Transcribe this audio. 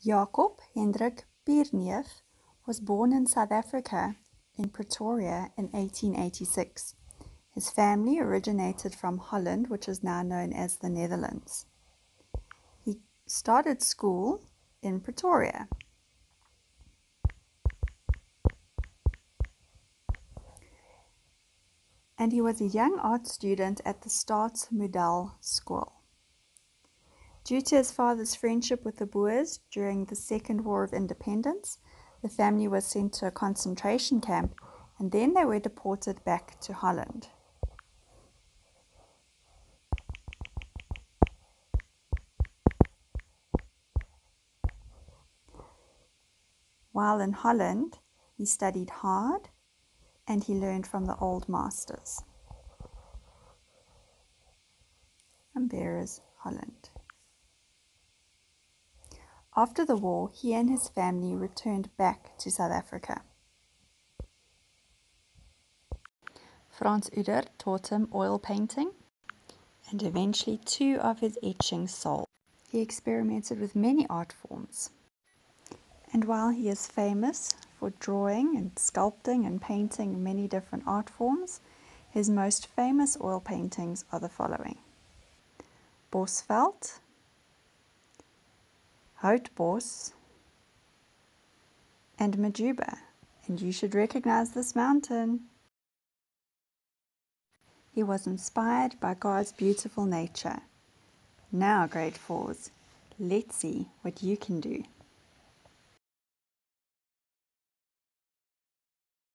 Jacob Hendrik Pierneef was born in South Africa in Pretoria in 1886. His family originated from Holland, which is now known as the Netherlands. He started school in Pretoria. And he was a young art student at the Staatsmodel School. Due to his father's friendship with the Boers during the Second War of Independence, the family was sent to a concentration camp and then they were deported back to Holland. While in Holland, he studied hard and he learned from the old masters. And there is Holland. After the war, he and his family returned back to South Africa. Frans Oerder taught him oil painting, and eventually two of his etchings sold. He experimented with many art forms. And while he is famous for drawing and sculpting and painting many different art forms, his most famous oil paintings are the following Bosveld, Houtbos, and Majuba, and you should recognize this mountain. He was inspired by God's beautiful nature. Now, Great fours, let's see what you can do.